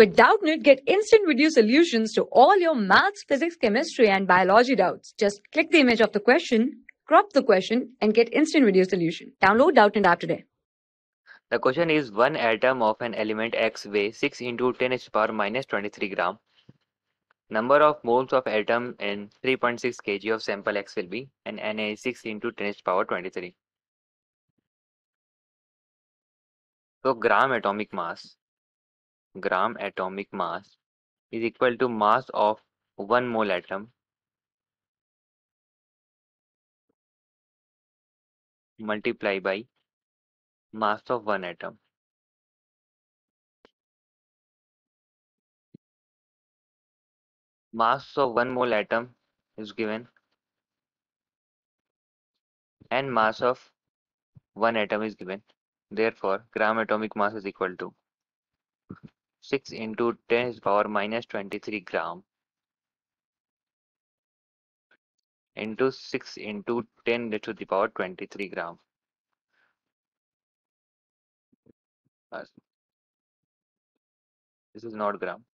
With Doubtnut, get instant video solutions to all your maths, physics, chemistry, and biology doubts. Just click the image of the question, crop the question, and get instant video solution. Download Doubtnut app today. The question is one atom of an element X weighs 6 into 10 to the power minus 23 gram. Number of moles of atom in 3.6 kg of sample X will be and Na is 6 into 10 to the power 23. So gram atomic mass gram atomic mass is equal to mass of 1 mole atom multiply by mass of one atom. Mass of one mole atom is given and mass of one atom is given. Therefore, gram atomic mass is equal to 6 into 10 to the power minus 23 gram into 6 into 10 to the power 23 gram. Uh, this is not gram.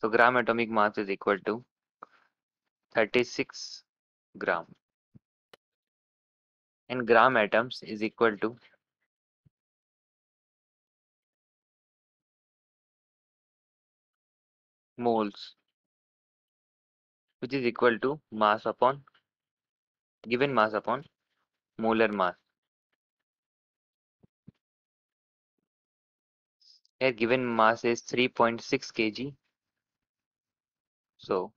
So gram atomic mass is equal to 36 gram. And gram atoms is equal to moles which is equal to mass upon given mass upon molar mass. Here given mass is 3.6 kg. So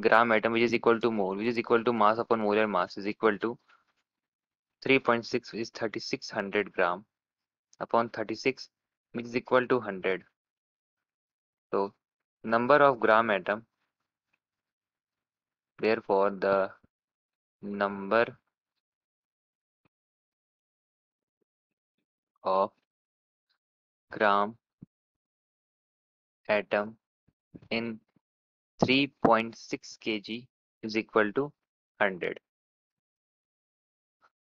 gram atom which is equal to mole which is equal to mass upon molar mass is equal to 3.6 is 3600 gram upon 36 which is equal to 100 so number of gram atom. Therefore the number of gram atom in 3.6 kg is equal to 100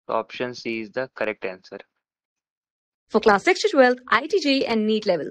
so option C is the correct answer. For class 6 to 12, IIT JEE and NEET level.